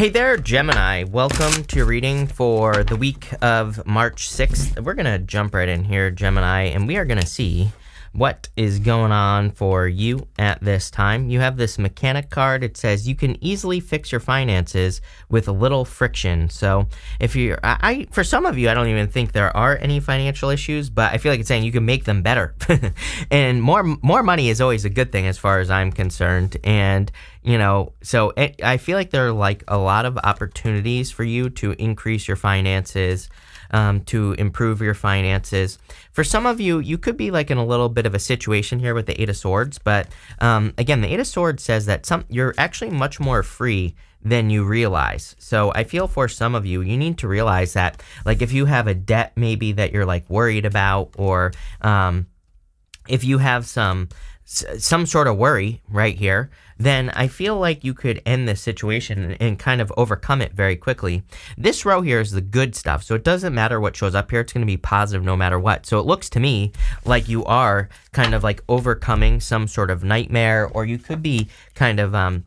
Hey there, Gemini. Welcome to your reading for the week of March 6th. We're going to jump right in here, Gemini, and we are going to see what is going on for you at this time. You have this mechanic card. It says you can easily fix your finances with a little friction. So if you, I, I, for some of you, I don't even think there are any financial issues, but I feel like it's saying you can make them better. and more, more money is always a good thing as far as I'm concerned. And you know, so it, I feel like there are like a lot of opportunities for you to increase your finances um, to improve your finances. For some of you, you could be like in a little bit of a situation here with the Eight of Swords, but um, again, the Eight of Swords says that some you're actually much more free than you realize. So I feel for some of you, you need to realize that, like, if you have a debt maybe that you're like worried about, or um, if you have some some sort of worry right here, then I feel like you could end this situation and kind of overcome it very quickly. This row here is the good stuff, so it doesn't matter what shows up here, it's going to be positive no matter what. So it looks to me like you are kind of like overcoming some sort of nightmare, or you could be kind of um,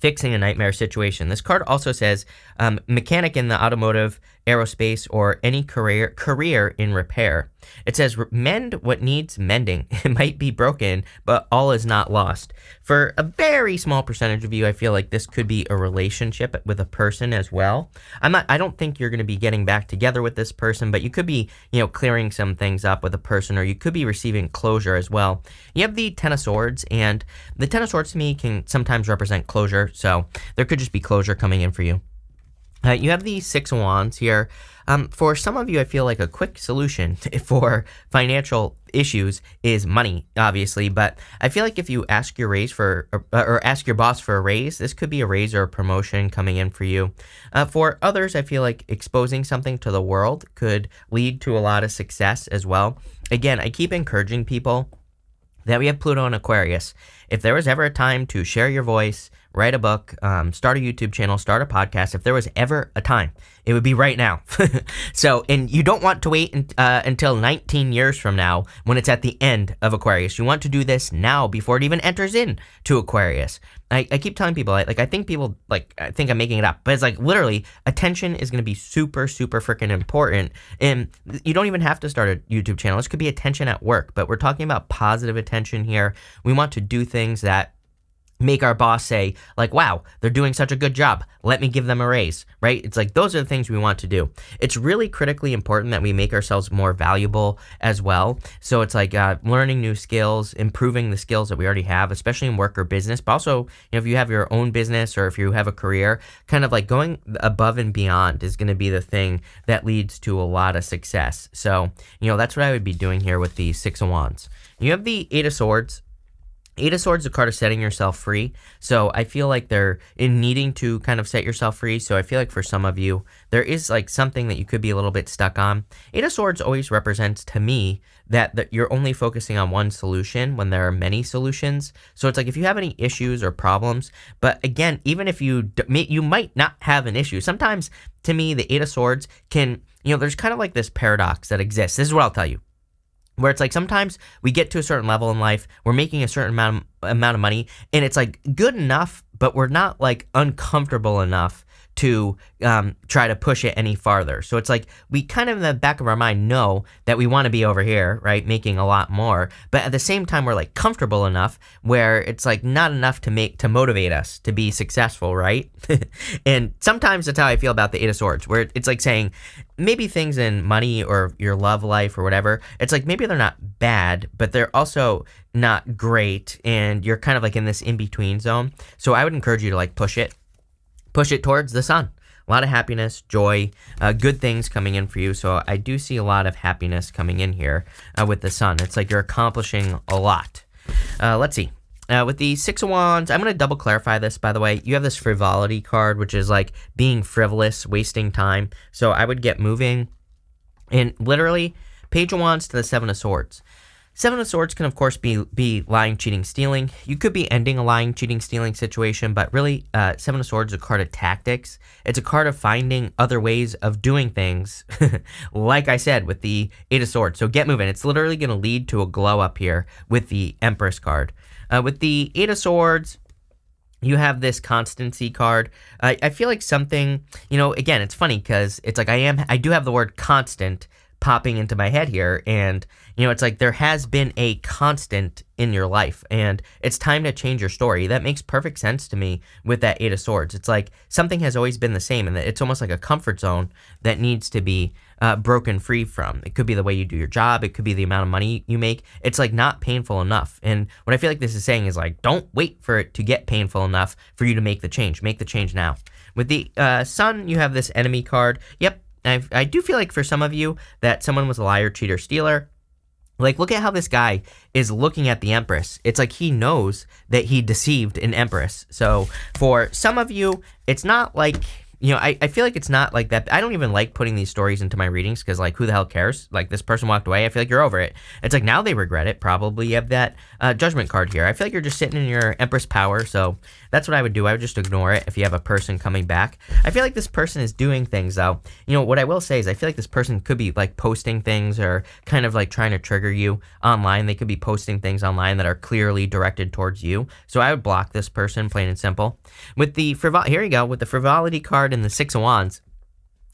fixing a nightmare situation. This card also says um, mechanic in the automotive, aerospace, or any career career in repair. It says mend what needs mending. It might be broken, but all is not lost. For a very small percentage of you, I feel like this could be a relationship with a person as well. I'm not. I don't think you're going to be getting back together with this person, but you could be, you know, clearing some things up with a person, or you could be receiving closure as well. You have the Ten of Swords, and the Ten of Swords to me can sometimes represent closure. So there could just be closure coming in for you. Uh, you have the Six Wands here. Um, for some of you, I feel like a quick solution for financial issues is money, obviously. But I feel like if you ask your raise for or, or ask your boss for a raise, this could be a raise or a promotion coming in for you. Uh, for others, I feel like exposing something to the world could lead to a lot of success as well. Again, I keep encouraging people that we have Pluto and Aquarius. If there was ever a time to share your voice, write a book, um, start a YouTube channel, start a podcast, if there was ever a time, it would be right now. so, and you don't want to wait in, uh, until 19 years from now when it's at the end of Aquarius. You want to do this now before it even enters in to Aquarius. I, I keep telling people, like, I think people, like, I think I'm making it up, but it's like literally attention is going to be super, super freaking important. And you don't even have to start a YouTube channel. This could be attention at work, but we're talking about positive attention here. We want to do things that make our boss say like wow they're doing such a good job. Let me give them a raise right? It's like those are the things we want to do. It's really critically important that we make ourselves more valuable as well. So it's like uh, learning new skills improving the skills that we already have especially in work or business but also you know if you have your own business or if you have a career kind of like going above and beyond is going to be the thing that leads to a lot of success. So you know that's what i would be doing here with the six of wands. You have the eight of swords Eight of Swords is a card of setting yourself free. So I feel like they're in needing to kind of set yourself free. So I feel like for some of you, there is like something that you could be a little bit stuck on. Eight of Swords always represents to me that, that you're only focusing on one solution when there are many solutions. So it's like if you have any issues or problems, but again, even if you you might not have an issue, sometimes to me the Eight of Swords can you know there's kind of like this paradox that exists. This is what I'll tell you where it's like sometimes we get to a certain level in life, we're making a certain amount of, amount of money, and it's like good enough, but we're not like uncomfortable enough to um, try to push it any farther. So it's like we kind of in the back of our mind know that we want to be over here, right, making a lot more, but at the same time we're like comfortable enough where it's like not enough to make to motivate us to be successful, right? and sometimes that's how I feel about the Eight of Swords, where it's like saying maybe things in money or your love life or whatever, it's like maybe they're not bad, but they're also not great, and you're kind of like in this in between zone. So I would encourage you to like push it push it towards the sun. A lot of happiness, joy, uh, good things coming in for you. So I do see a lot of happiness coming in here uh, with the sun. It's like you're accomplishing a lot. Uh, let's see. Uh, with the Six of Wands, I'm going to double clarify this, by the way. You have this frivolity card, which is like being frivolous, wasting time. So I would get moving. And literally, Page of Wands to the Seven of Swords. Seven of Swords can, of course, be be lying, cheating, stealing. You could be ending a lying, cheating, stealing situation, but really, uh, Seven of Swords is a card of tactics. It's a card of finding other ways of doing things, like I said, with the Eight of Swords. So get moving. It's literally going to lead to a glow up here with the Empress card. Uh, with the Eight of Swords, you have this constancy card. I, I feel like something, you know, again, it's funny because it's like I am, I do have the word constant popping into my head here. And, you know, it's like there has been a constant in your life and it's time to change your story. That makes perfect sense to me with that Eight of Swords. It's like something has always been the same and it's almost like a comfort zone that needs to be uh, broken free from. It could be the way you do your job, it could be the amount of money you make. It's like not painful enough. And what I feel like this is saying is like, don't wait for it to get painful enough for you to make the change. Make the change now. With the uh, sun, you have this enemy card. Yep, I, I do feel like for some of you that someone was a liar, cheater, stealer. Like, look at how this guy is looking at the Empress. It's like he knows that he deceived an Empress. So, for some of you, it's not like you know, I, I feel like it's not like that. I don't even like putting these stories into my readings because, like, who the hell cares? Like, this person walked away. I feel like you're over it. It's like now they regret it. Probably you have that uh, judgment card here. I feel like you're just sitting in your Empress power. So that's what I would do. I would just ignore it if you have a person coming back. I feel like this person is doing things, though. You know, what I will say is I feel like this person could be, like, posting things or kind of, like, trying to trigger you online. They could be posting things online that are clearly directed towards you. So I would block this person, plain and simple. With the frivol- here you go, with the frivolity card and the Six of Wands,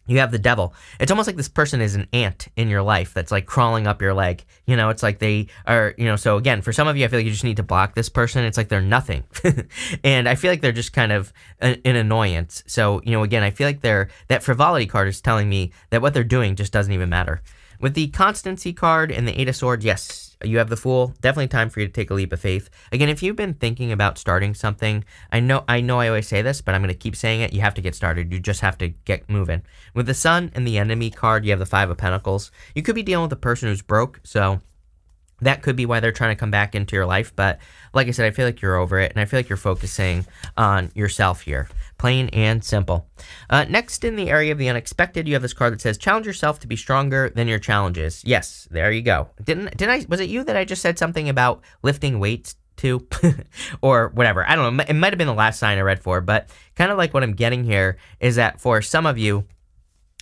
you have the devil. It's almost like this person is an ant in your life that's like crawling up your leg. You know, it's like they are, you know, so again, for some of you, I feel like you just need to block this person. It's like they're nothing. and I feel like they're just kind of an, an, annoyance. So, you know, again, I feel like they're, that frivolity card is telling me that what they're doing just doesn't even matter. With the constancy card and the Eight of Swords, yes, you have the Fool. Definitely time for you to take a leap of faith. Again, if you've been thinking about starting something, I know I know I always say this, but I'm going to keep saying it. You have to get started. You just have to get moving. With the Sun and the Enemy card, you have the Five of Pentacles. You could be dealing with a person who's broke, so that could be why they're trying to come back into your life. But like I said, I feel like you're over it, and I feel like you're focusing on yourself here. Plain and simple. Uh, next, in the area of the unexpected, you have this card that says, "Challenge yourself to be stronger than your challenges." Yes, there you go. Didn't didn't I? Was it you that I just said something about lifting weights too, or whatever? I don't know. It might have been the last sign I read for, but kind of like what I'm getting here is that for some of you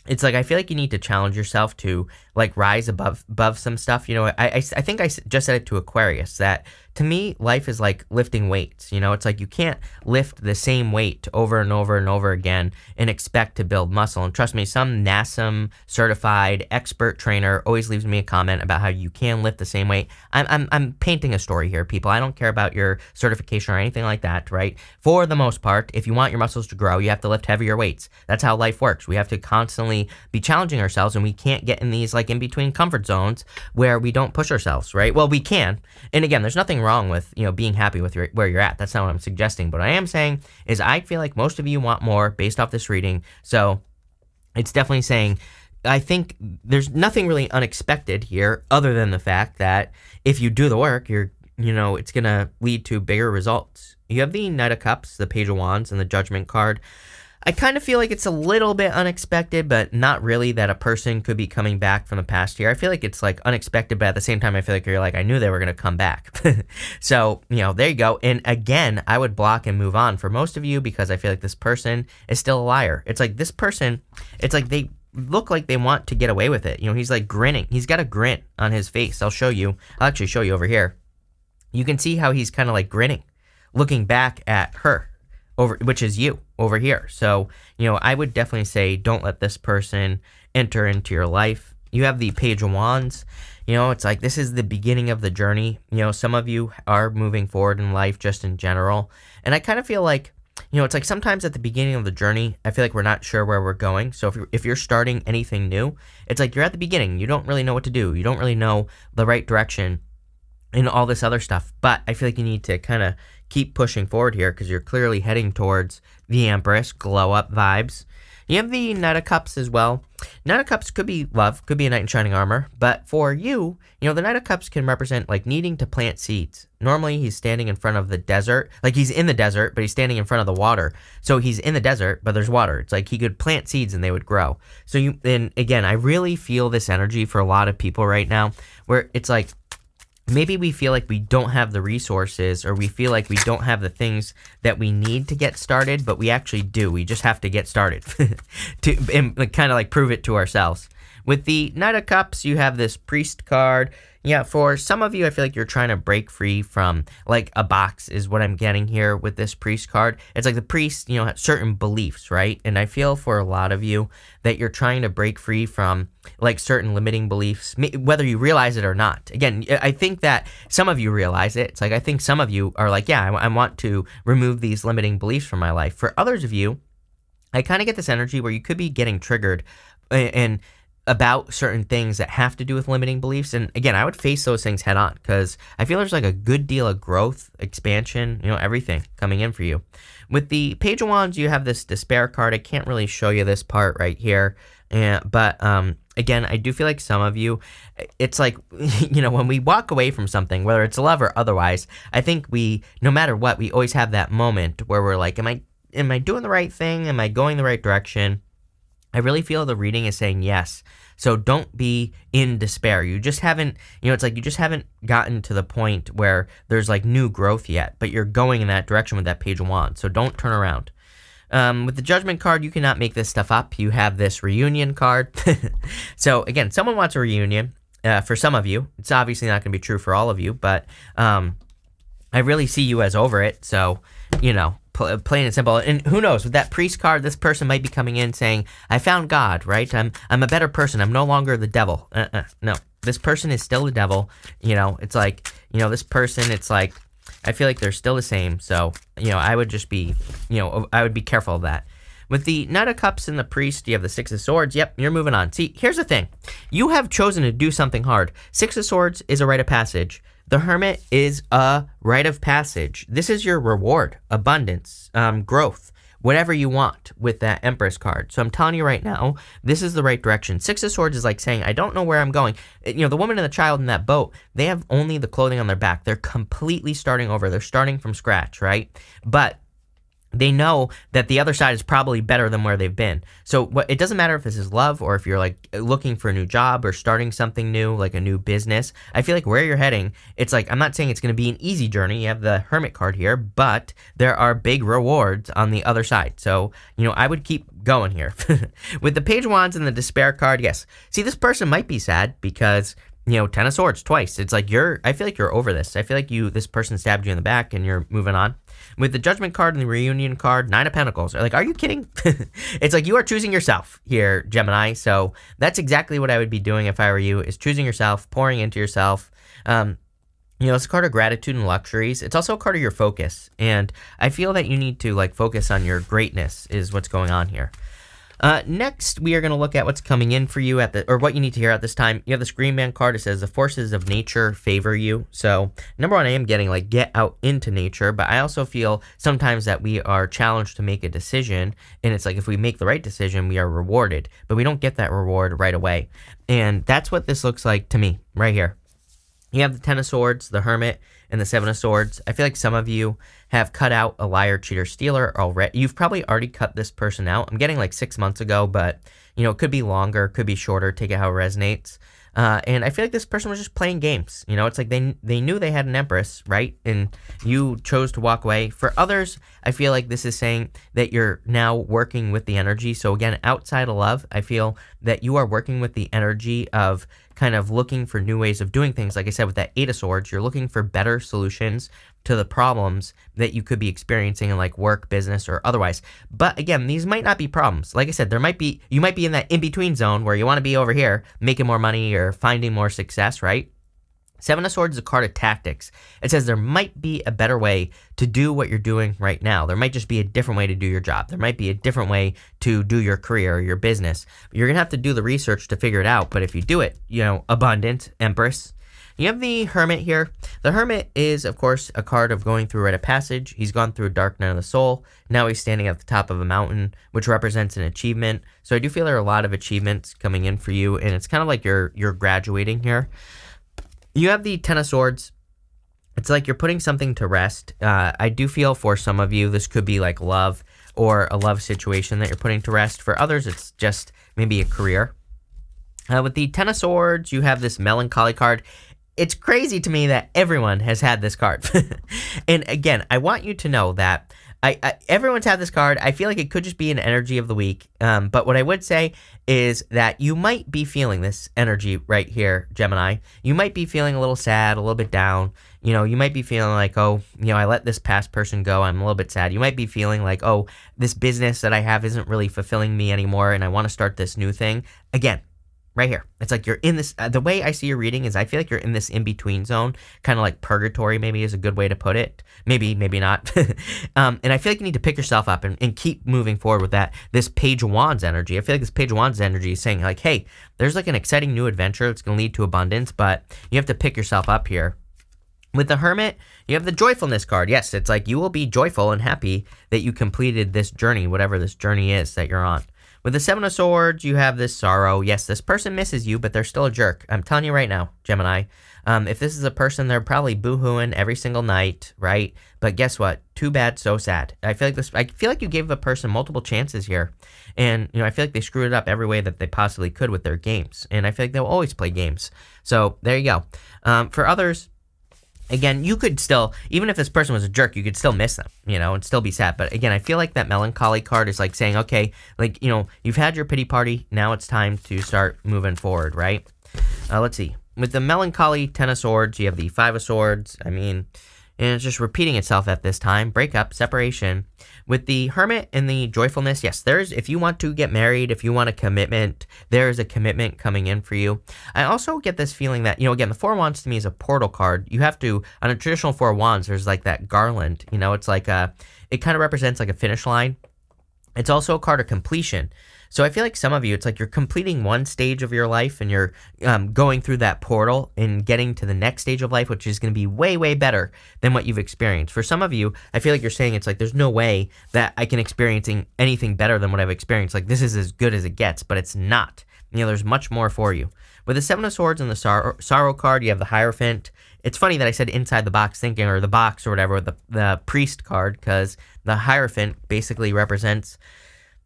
it's like I feel like you need to challenge yourself to like rise above above some stuff. You know, I I, I think I just said it to Aquarius that to me, life is like lifting weights. You know, it's like you can't lift the same weight over and over and over again and expect to build muscle. And trust me, some NASM certified expert trainer always leaves me a comment about how you can lift the same weight. I'm, I'm, I'm painting a story here, people. I don't care about your certification or anything like that, right? For the most part, if you want your muscles to grow, you have to lift heavier weights. That's how life works. We have to constantly be challenging ourselves, and we can't get in these like in between comfort zones where we don't push ourselves, right? Well, we can. And again, there's nothing wrong with you know being happy with your, where you're at. That's not what I'm suggesting. But I am saying is I feel like most of you want more based off this reading. So it's definitely saying I think there's nothing really unexpected here other than the fact that if you do the work, you're you know it's gonna lead to bigger results. You have the Knight of Cups, the Page of Wands, and the Judgment card. I kind of feel like it's a little bit unexpected, but not really that a person could be coming back from the past year. I feel like it's like unexpected, but at the same time, I feel like you're like, I knew they were going to come back. so, you know, there you go. And again, I would block and move on for most of you because I feel like this person is still a liar. It's like this person, it's like they look like they want to get away with it. You know, he's like grinning. He's got a grin on his face. I'll show you. I'll actually show you over here. You can see how he's kind of like grinning, looking back at her over which is you over here. So, you know, I would definitely say don't let this person enter into your life. You have the Page of Wands. You know, it's like this is the beginning of the journey. You know, some of you are moving forward in life just in general. And I kind of feel like, you know, it's like sometimes at the beginning of the journey, I feel like we're not sure where we're going. So if you're, if you're starting anything new, it's like you're at the beginning. You don't really know what to do. You don't really know the right direction and all this other stuff. But I feel like you need to kind of keep pushing forward here because you're clearly heading towards the Empress, glow up vibes. You have the Knight of Cups as well. Knight of Cups could be love, could be a knight in shining armor, but for you, you know, the Knight of Cups can represent like needing to plant seeds. Normally, he's standing in front of the desert, like he's in the desert, but he's standing in front of the water. So he's in the desert, but there's water. It's like he could plant seeds and they would grow. So you, and again, I really feel this energy for a lot of people right now, where it's like maybe we feel like we don't have the resources or we feel like we don't have the things that we need to get started, but we actually do. We just have to get started to kind of like prove it to ourselves. With the Knight of Cups, you have this Priest card. Yeah, for some of you, I feel like you're trying to break free from like a box, is what I'm getting here with this priest card. It's like the priest, you know, certain beliefs, right? And I feel for a lot of you that you're trying to break free from like certain limiting beliefs, whether you realize it or not. Again, I think that some of you realize it. It's like I think some of you are like, yeah, I, I want to remove these limiting beliefs from my life. For others of you, I kind of get this energy where you could be getting triggered and about certain things that have to do with limiting beliefs. And again, I would face those things head on because I feel there's like a good deal of growth, expansion, you know, everything coming in for you. With the Page of Wands, you have this despair card. I can't really show you this part right here. And, but um, again, I do feel like some of you, it's like, you know, when we walk away from something, whether it's love or otherwise, I think we, no matter what, we always have that moment where we're like, am I, am I doing the right thing? Am I going the right direction? I really feel the reading is saying yes. So don't be in despair. You just haven't, you know, it's like you just haven't gotten to the point where there's like new growth yet, but you're going in that direction with that page wands. So don't turn around. Um, with the judgment card, you cannot make this stuff up. You have this reunion card. so again, someone wants a reunion. Uh, for some of you, it's obviously not going to be true for all of you, but um, I really see you as over it. So, you know, pl- plain and simple. And who knows, with that priest card, this person might be coming in saying, "I found God, right? I'm I'm a better person. I'm no longer the devil." Uh-uh, no, this person is still the devil. You know, it's like you know, this person. It's like I feel like they're still the same. So you know, I would just be, you know, I would be careful of that. With the Knight of Cups and the Priest, you have the Six of Swords. Yep, you're moving on. See, here's the thing. You have chosen to do something hard. Six of Swords is a rite of passage. The Hermit is a rite of passage. This is your reward, abundance, um, growth, whatever you want with that Empress card. So I'm telling you right now, this is the right direction. Six of Swords is like saying, I don't know where I'm going. Uh, you know, the woman and the child in that boat, they have only the clothing on their back. They're completely starting over. They're starting from scratch, right? But they know that the other side is probably better than where they've been. So what, it doesn't matter if this is love or if you're like looking for a new job or starting something new, like a new business. I feel like where you're heading, it's like I'm not saying it's going to be an easy journey. You have the hermit card here, but there are big rewards on the other side. So, you know, I would keep going here. With the page wands and the despair card, yes. See, this person might be sad because you know, Ten of Swords twice. It's like you're, I feel like you're over this. I feel like you, this person stabbed you in the back and you're moving on. With the Judgment card and the Reunion card, Nine of Pentacles. Are Like, are you kidding? it's like you are choosing yourself here, Gemini. So that's exactly what I would be doing if I were you, is choosing yourself, pouring into yourself. Um, you know, it's a card of gratitude and luxuries. It's also a card of your focus. And I feel that you need to, like, focus on your greatness is what's going on here. Uh, next, we are going to look at what's coming in for you at the, or what you need to hear at this time. You have the Green Man card. It says the forces of nature favor you. So, number one, I am getting like get out into nature, but I also feel sometimes that we are challenged to make a decision, and it's like if we make the right decision, we are rewarded, but we don't get that reward right away. And that's what this looks like to me right here. You have the Ten of Swords, the Hermit, and the Seven of Swords. I feel like some of you have cut out a liar, cheater, stealer already. You've probably already cut this person out. I'm getting like six months ago, but you know, it could be longer, could be shorter. Take it how it resonates. Uh, and I feel like this person was just playing games. You know, it's like they they knew they had an empress, right? And you chose to walk away. For others, I feel like this is saying that you're now working with the energy. So again, outside of love, I feel that you are working with the energy of kind of looking for new ways of doing things. Like I said, with that Eight of Swords, you're looking for better solutions to the problems that you could be experiencing in like work, business, or otherwise. But again, these might not be problems. Like I said, there might be, you might be in that in between zone where you want to be over here making more money or finding more success, right? Seven of Swords is a card of tactics. It says there might be a better way to do what you're doing right now. There might just be a different way to do your job. There might be a different way to do your career or your business. You're going to have to do the research to figure it out. But if you do it, you know, abundant, Empress. You have the Hermit here. The Hermit is, of course, a card of going through a rite of passage. He's gone through a dark night of the soul. Now he's standing at the top of a mountain, which represents an achievement. So I do feel there are a lot of achievements coming in for you, and it's kind of like you're you're graduating here. You have the Ten of Swords. It's like you're putting something to rest. Uh, I do feel for some of you, this could be like love or a love situation that you're putting to rest. For others, it's just maybe a career. Uh, with the Ten of Swords, you have this melancholy card. It's crazy to me that everyone has had this card. and again, I want you to know that I, I, everyone's had this card. I feel like it could just be an energy of the week. Um, but what I would say is that you might be feeling this energy right here, Gemini. You might be feeling a little sad, a little bit down. You know, you might be feeling like, oh, you know, I let this past person go. I'm a little bit sad. You might be feeling like, oh, this business that I have isn't really fulfilling me anymore, and I want to start this new thing. Again, right here. It's like you're in this. Uh, the way I see your reading is I feel like you're in this in between zone, kind of like purgatory, maybe is a good way to put it. Maybe, maybe not. um, and I feel like you need to pick yourself up and, and keep moving forward with that. This Page of Wands energy. I feel like this Page of Wands energy is saying, like, hey, there's like an exciting new adventure that's going to lead to abundance, but you have to pick yourself up here. With the Hermit, you have the joyfulness card. Yes, it's like you will be joyful and happy that you completed this journey, whatever this journey is that you're on. With the Seven of Swords, you have this sorrow. Yes, this person misses you, but they're still a jerk. I'm telling you right now, Gemini. Um, if this is a person, they're probably boohooing every single night, right? But guess what? Too bad, so sad. I feel like this. I feel like you gave a person multiple chances here, and you know I feel like they screwed it up every way that they possibly could with their games, and I feel like they'll always play games. So there you go. Um, for others, again, you could still, even if this person was a jerk, you could still miss them, you know, and still be sad. But again, I feel like that melancholy card is like saying, okay, like, you know, you've had your pity party. Now it's time to start moving forward, right? Uh, let's see. With the melancholy Ten of Swords, you have the Five of Swords. I mean, and it's just repeating itself at this time. Breakup, separation. With the hermit and the joyfulness, yes, there's if you want to get married, if you want a commitment, there is a commitment coming in for you. I also get this feeling that, you know, again, the Four Wands to me is a portal card. You have to, on a traditional Four Wands, there's like that garland, you know, it's like a, it kind of represents like a finish line. It's also a card of completion. So I feel like some of you, it's like you're completing one stage of your life and you're um, going through that portal and getting to the next stage of life, which is going to be way, way better than what you've experienced. For some of you, I feel like you're saying it's like there's no way that I can experiencing anything better than what I've experienced. Like this is as good as it gets, but it's not. You know, there's much more for you. With the Seven of Swords and the Sorrow, sorrow card, you have the Hierophant. It's funny that I said inside the box thinking, or the box or whatever, the, the Priest card, because the Hierophant basically represents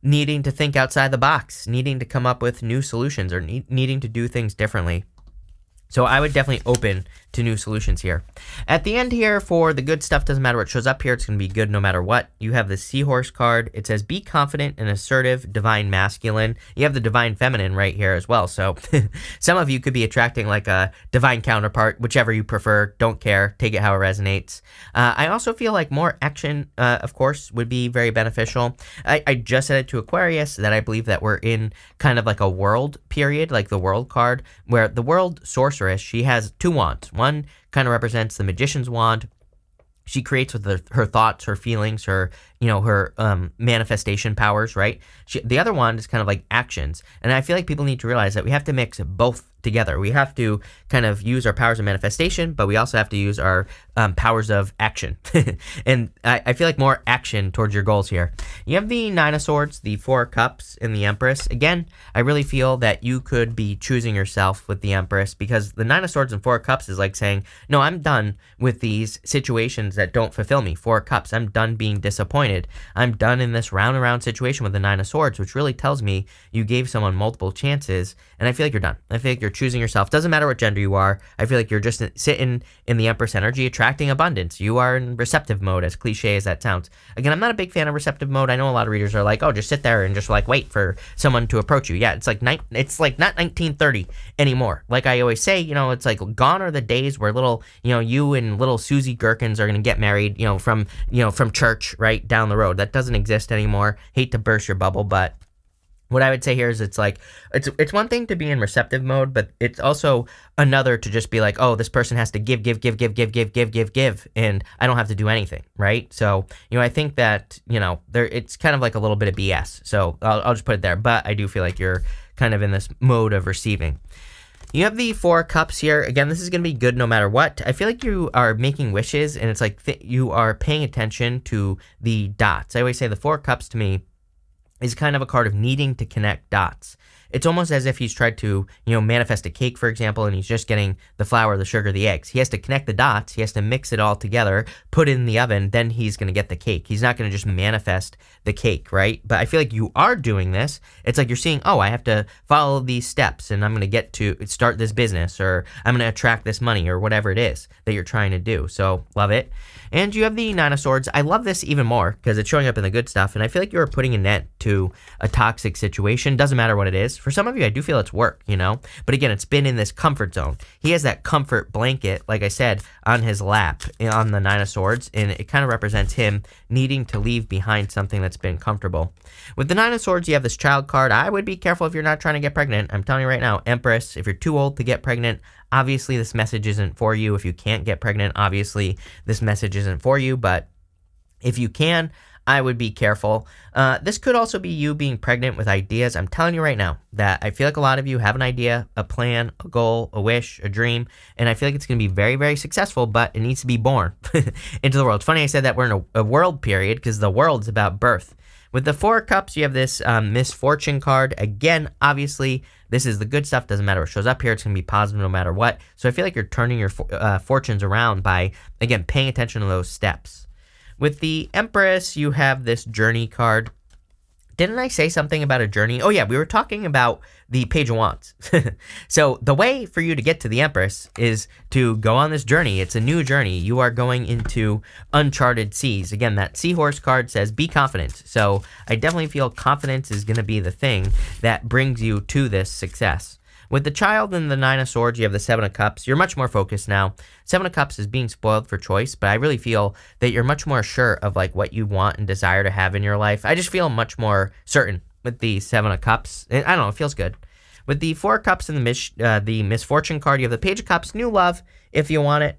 needing to think outside the box, needing to come up with new solutions, or ne- needing to do things differently. So I would definitely open to new solutions here. At the end here for the good stuff, doesn't matter what shows up here, it's going to be good no matter what. You have the Seahorse card. It says be confident and assertive, divine masculine. You have the divine feminine right here as well. So some of you could be attracting like a divine counterpart, whichever you prefer. Don't care. Take it how it resonates. Uh, I also feel like more action, uh, of course, would be very beneficial. I, I just said it to Aquarius that I believe that we're in kind of like a world period, like the world card, where the world sorceress, she has two wands one kind of represents the magician's wand. She creates with her, her thoughts, her feelings, her you know her um, manifestation powers, right? She, the other one is kind of like actions, and I feel like people need to realize that we have to mix both together. We have to kind of use our powers of manifestation, but we also have to use our um, powers of action. and I, I, feel like more action towards your goals here. You have the Nine of Swords, the Four Cups, and the Empress. Again, I really feel that you could be choosing yourself with the Empress because the Nine of Swords and Four Cups is like saying, no, I'm done with these situations that don't fulfill me. Four Cups, I'm done being disappointed. I'm done in this round and round situation with the Nine of Swords, which really tells me you gave someone multiple chances, and I feel like you're done. I feel like you're choosing yourself. Doesn't matter what gender you are. I feel like you're just sitting in the Empress energy, attracting abundance. You are in receptive mode, as cliche as that sounds. Again, I'm not a big fan of receptive mode. I know a lot of readers are like, oh, just sit there and just like wait for someone to approach you. Yeah, it's like it's like not 1930 anymore. Like I always say, you know, it's like gone are the days where little, you know, you and little Susie Gherkins are gonna get married, you know, from you know from church right down the road. That doesn't exist anymore. Hate to burst your bubble, but what I would say here is it's like it's it's one thing to be in receptive mode, but it's also another to just be like, oh, this person has to give, give, give, give, give, give, give, give, give, and I don't have to do anything, right? So you know, I think that you know there it's kind of like a little bit of BS. So I'll, I'll just put it there, but I do feel like you're kind of in this mode of receiving. You have the four cups here. Again, this is going to be good no matter what. I feel like you are making wishes, and it's like you are paying attention to the dots. I always say the four cups to me is kind of a card of needing to connect dots it's almost as if he's tried to, you know, manifest a cake, for example, and he's just getting the flour, the sugar, the eggs. He has to connect the dots. He has to mix it all together, put it in the oven, then he's going to get the cake. He's not going to just manifest the cake, right? But I feel like you are doing this. It's like you're seeing, oh, I have to follow these steps and I'm going to get to start this business or I'm going to attract this money or whatever it is that you're trying to do. So love it. And you have the Nine of Swords. I love this even more because it's showing up in the good stuff. And I feel like you're putting a net to a toxic situation. Doesn't matter what it is. For some of you, I do feel it's work, you know? But again, it's been in this comfort zone. He has that comfort blanket, like I said, on his lap eh, on the Nine of Swords. And it kind of represents him needing to leave behind something that's been comfortable. With the Nine of Swords, you have this child card. I would be careful if you're not trying to get pregnant. I'm telling you right now, Empress, if you're too old to get pregnant, Obviously, this message isn't for you. If you can't get pregnant, obviously, this message isn't for you. But if you can, I would be careful. Uh, this could also be you being pregnant with ideas. I'm telling you right now that I feel like a lot of you have an idea, a plan, a goal, a wish, a dream, and I feel like it's going to be very, very successful, but it needs to be born into the world. It's funny I said that we're in a, a world period because the world's about birth. With the Four Cups, you have this um, Misfortune card. Again, obviously, this is the good stuff. Doesn't matter what shows up here. It's going to be positive no matter what. So I feel like you're turning your uh, fortunes around by, again, paying attention to those steps. With the Empress, you have this Journey card. Didn't I say something about a journey? Oh, yeah, we were talking about the Page of Wands. so, the way for you to get to the Empress is to go on this journey. It's a new journey. You are going into uncharted seas. Again, that Seahorse card says be confident. So, I definitely feel confidence is going to be the thing that brings you to this success. With the child and the nine of swords, you have the seven of cups. You're much more focused now. Seven of cups is being spoiled for choice, but I really feel that you're much more sure of like what you want and desire to have in your life. I just feel much more certain with the seven of cups. I don't know, it feels good. With the four of cups and the mis- uh, the misfortune card, you have the page of cups, new love if you want it.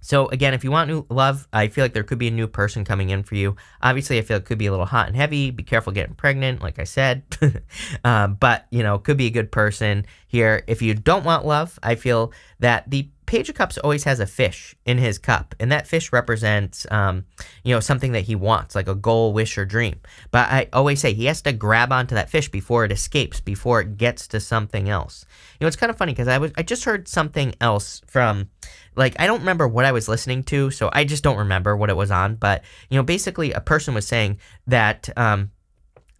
So again, if you want new love, I feel like there could be a new person coming in for you. Obviously, I feel it could be a little hot and heavy. Be careful getting pregnant, like I said. uh, but you know, could be a good person here. If you don't want love, I feel that the Page of Cups always has a fish in his cup, and that fish represents, um, you know, something that he wants, like a goal, wish, or dream. But I always say he has to grab onto that fish before it escapes, before it gets to something else. You know, it's kind of funny because I was I just heard something else from, like I don't remember what I was listening to, so I just don't remember what it was on. But you know, basically, a person was saying that. Um,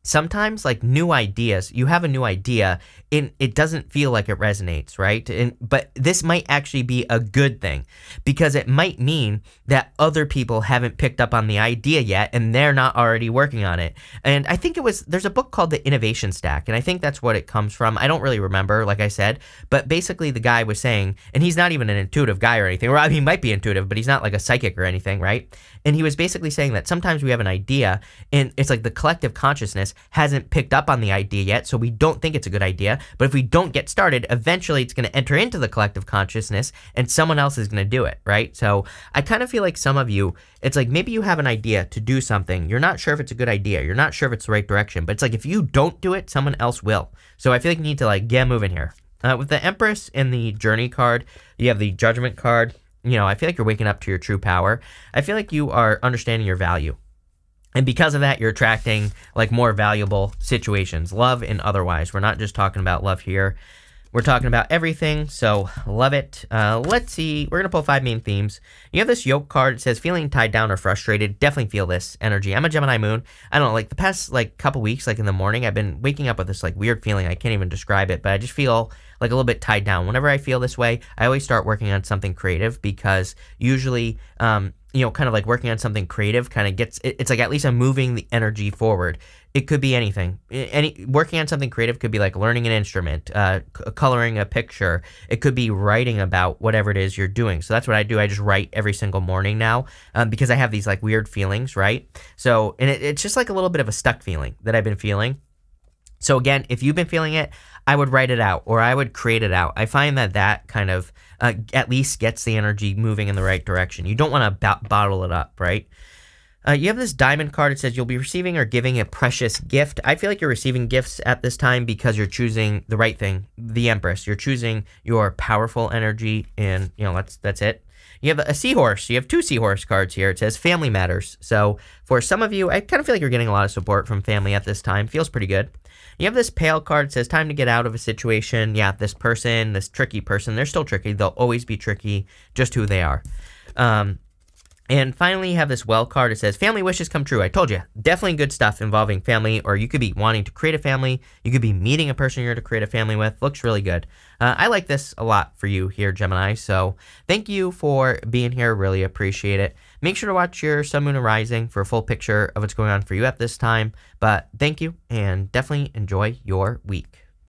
sometimes like new ideas you have a new idea and it doesn't feel like it resonates right? And but this might actually be a good thing because it might mean that other people haven't picked up on the idea yet and they're not already working on it. And i think it was there's a book called the innovation stack and i think that's what it comes from. I don't really remember like i said but basically the guy was saying and he's not even an intuitive guy or anything or mean, he might be intuitive but he's not like a psychic or anything right? And he was basically saying that sometimes we have an idea and it's like the collective consciousness hasn't picked up on the idea yet, so we don't think it's a good idea. But if we don't get started, eventually it's going to enter into the collective consciousness and someone else is going to do it, right? So I kind of feel like some of you, it's like maybe you have an idea to do something. You're not sure if it's a good idea. You're not sure if it's the right direction, but it's like if you don't do it, someone else will. So I feel like you need to like get moving here. Uh, with the Empress and the Journey card, you have the Judgment card. You know, I feel like you're waking up to your true power. I feel like you are understanding your value. And because of that, you're attracting like more valuable situations, love and otherwise. We're not just talking about love here. We're talking about everything, so love it. Uh, let's see. We're going to pull five main themes. You have this yoke card. It says feeling tied down or frustrated. Definitely feel this energy. I'm a Gemini moon. I don't know, like the past like couple weeks, like in the morning, I've been waking up with this like weird feeling. I can't even describe it, but I just feel like a little bit tied down. Whenever I feel this way, I always start working on something creative because usually um, you know, kind of like working on something creative kind of gets it's like at least I'm moving the energy forward. It could be anything. Any working on something creative could be like learning an instrument, uh, coloring a picture. It could be writing about whatever it is you're doing. So that's what I do. I just write every single morning now um, because I have these like weird feelings, right? So and it, it's just like a little bit of a stuck feeling that I've been feeling. So again, if you've been feeling it, I would write it out or I would create it out. I find that that kind of uh, at least gets the energy moving in the right direction. You don't want to bo- bottle it up, right? Uh, you have this diamond card. It says you'll be receiving or giving a precious gift. I feel like you're receiving gifts at this time because you're choosing the right thing, the Empress. You're choosing your powerful energy, and you know that's that's it. You have a seahorse. You have two seahorse cards here. It says Family Matters. So for some of you, I kind of feel like you're getting a lot of support from family at this time. Feels pretty good. You have this pale card. It says time to get out of a situation. Yeah, this person, this tricky person, they're still tricky. They'll always be tricky, just who they are. Um, and finally, you have this well card. It says family wishes come true. I told you, definitely good stuff involving family, or you could be wanting to create a family. You could be meeting a person you're to create a family with. Looks really good. Uh, I like this a lot for you here, Gemini. So thank you for being here. Really appreciate it. Make sure to watch your Sun, Moon, and Rising for a full picture of what's going on for you at this time. But thank you, and definitely enjoy your week.